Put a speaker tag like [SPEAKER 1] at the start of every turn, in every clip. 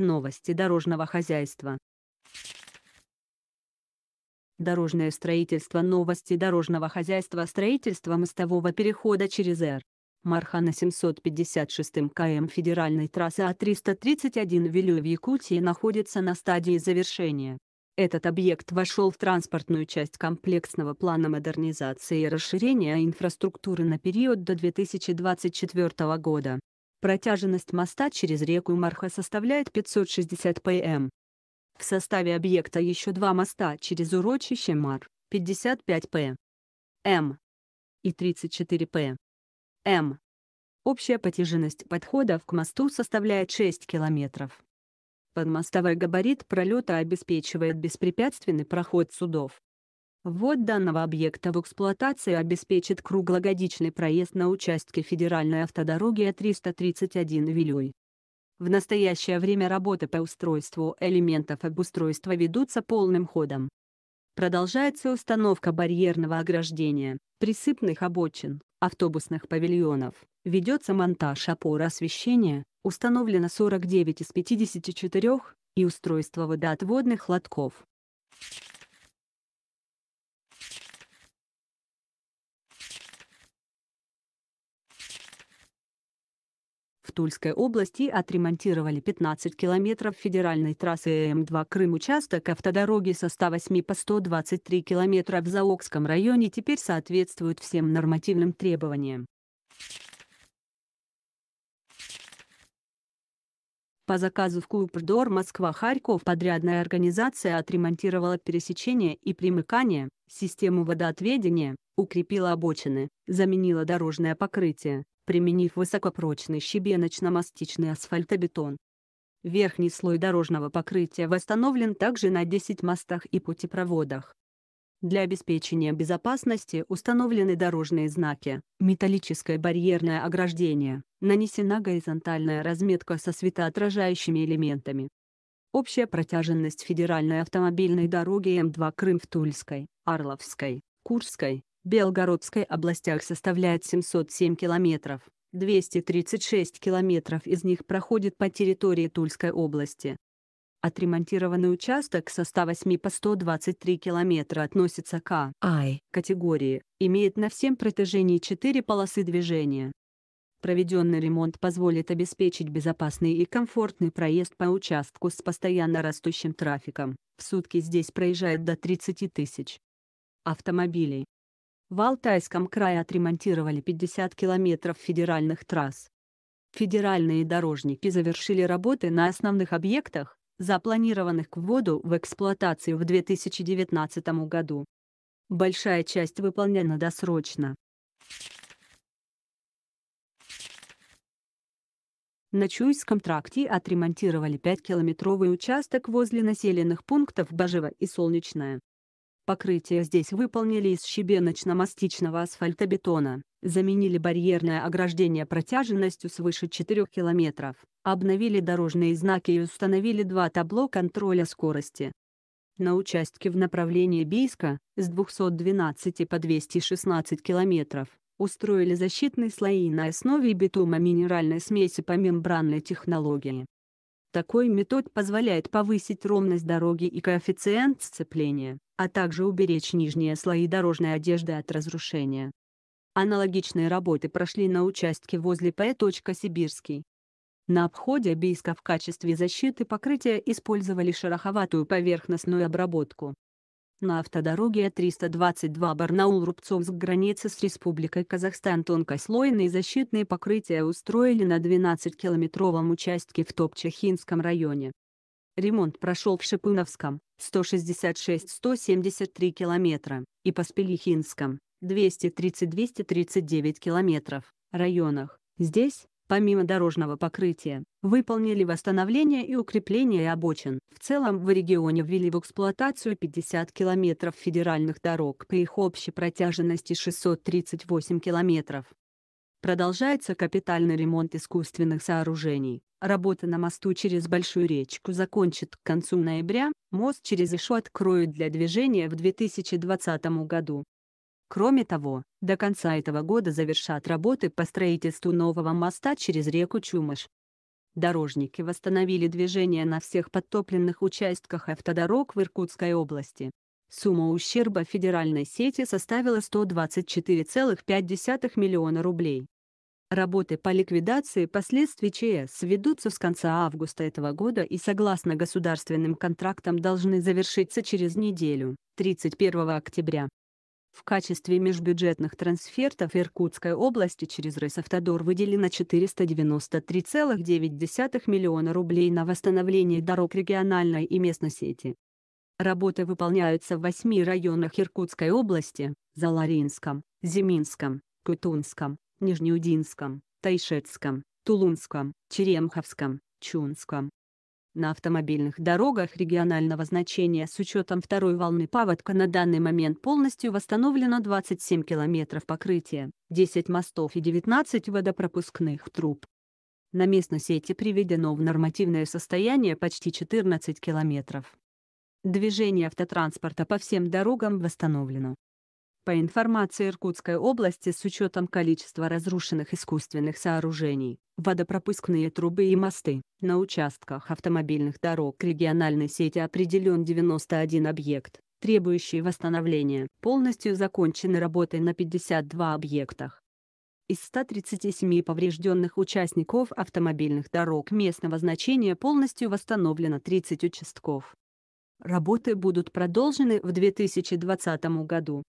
[SPEAKER 1] Новости дорожного хозяйства. Дорожное строительство Новости дорожного хозяйства Строительство мостового перехода через Р. Марха на 756 км федеральной трассы А331 Вилю в Якутии находится на стадии завершения. Этот объект вошел в транспортную часть комплексного плана модернизации и расширения инфраструктуры на период до 2024 года. Протяженность моста через реку Марха составляет 560 пм. В составе объекта еще два моста через урочище Мар, 55 п. М и 34 п. М. Общая протяженность подходов к мосту составляет 6 километров. Подмостовой габарит пролета обеспечивает беспрепятственный проход судов. Ввод данного объекта в эксплуатацию обеспечит круглогодичный проезд на участке федеральной автодороги А331 Вилюй. В настоящее время работы по устройству элементов обустройства ведутся полным ходом. Продолжается установка барьерного ограждения, присыпных обочин, автобусных павильонов, ведется монтаж опор освещения, установлено 49 из 54 и устройство водоотводных лотков. Тульской области отремонтировали 15 километров федеральной трассы М2 Крым. Участок автодороги со 108 по 123 километра в Заокском районе теперь соответствует всем нормативным требованиям. По заказу в клуб РДОР Москва-Харьков подрядная организация отремонтировала пересечение и примыкание, систему водоотведения, укрепила обочины, заменила дорожное покрытие, применив высокопрочный щебеночно-мастичный асфальтобетон. Верхний слой дорожного покрытия восстановлен также на 10 мостах и путепроводах. Для обеспечения безопасности установлены дорожные знаки, металлическое барьерное ограждение, нанесена горизонтальная разметка со светоотражающими элементами. Общая протяженность федеральной автомобильной дороги М2 Крым в Тульской, Орловской, Курской, Белгородской областях составляет 707 километров, 236 километров из них проходит по территории Тульской области. Отремонтированный участок со 108 по 123 километра относится к I категории, имеет на всем протяжении 4 полосы движения. Проведенный ремонт позволит обеспечить безопасный и комфортный проезд по участку с постоянно растущим трафиком. В сутки здесь проезжает до 30 тысяч автомобилей. В Алтайском крае отремонтировали 50 километров федеральных трасс. Федеральные дорожники завершили работы на основных объектах, запланированных к вводу в эксплуатацию в 2019 году. Большая часть выполнена досрочно. На Чуйском тракте отремонтировали 5-километровый участок возле населенных пунктов Бажево и Солнечное. Покрытие здесь выполнили из щебеночно-мастичного асфальтобетона, заменили барьерное ограждение протяженностью свыше 4 километров, обновили дорожные знаки и установили два табло контроля скорости. На участке в направлении Бийска, с 212 по 216 километров, устроили защитные слои на основе битума минеральной смеси по мембранной технологии. Такой метод позволяет повысить ровность дороги и коэффициент сцепления, а также уберечь нижние слои дорожной одежды от разрушения. Аналогичные работы прошли на участке возле П. Сибирский. На обходе Бийска в качестве защиты покрытия использовали шероховатую поверхностную обработку. На автодороге 322 Барнаул-Рубцовск границы с Республикой Казахстан тонкослойные защитные покрытия устроили на 12-километровом участке в Топчахинском районе. Ремонт прошел в Шипуновском, 166-173 километра, и Поспелихинском, 230-239 километров, районах. Здесь, помимо дорожного покрытия, выполнили восстановление и укрепление обочин. В целом в регионе ввели в эксплуатацию 50 километров федеральных дорог при их общей протяженности 638 километров. Продолжается капитальный ремонт искусственных сооружений. Работа на мосту через Большую речку закончит к концу ноября, мост через Ишу откроют для движения в 2020 году. Кроме того, до конца этого года завершат работы по строительству нового моста через реку Чумыш. Дорожники восстановили движение на всех подтопленных участках автодорог в Иркутской области. Сумма ущерба федеральной сети составила 124,5 миллиона рублей. Работы по ликвидации последствий ЧС ведутся с конца августа этого года и согласно государственным контрактам должны завершиться через неделю, 31 октября. В качестве межбюджетных трансфертов Иркутской области через Росавтодор выделено 493,9 миллиона рублей на восстановление дорог региональной и местной сети. Работы выполняются в восьми районах Иркутской области – Заларинском, Зиминском, Кутунском, Нижнеудинском, Тайшетском, Тулунском, Черемховском, Чунском. На автомобильных дорогах регионального значения с учетом второй волны паводка на данный момент полностью восстановлено 27 километров покрытия, 10 мостов и 19 водопропускных труб. На местной сети приведено в нормативное состояние почти 14 километров. Движение автотранспорта по всем дорогам восстановлено. По информации Иркутской области с учетом количества разрушенных искусственных сооружений, водопропускные трубы и мосты, на участках автомобильных дорог региональной сети определен 91 объект, требующий восстановления, полностью закончены работы на 52 объектах. Из 137 поврежденных участников автомобильных дорог местного значения полностью восстановлено 30 участков. Работы будут продолжены в 2020 году.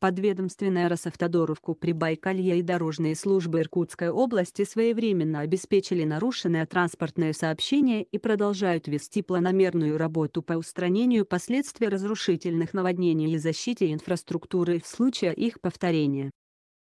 [SPEAKER 1] Подведомственная Росавтодоровку Прибайкалье и дорожные службы Иркутской области своевременно обеспечили нарушенное транспортное сообщение и продолжают вести планомерную работу по устранению последствий разрушительных наводнений и защите инфраструктуры в случае их повторения.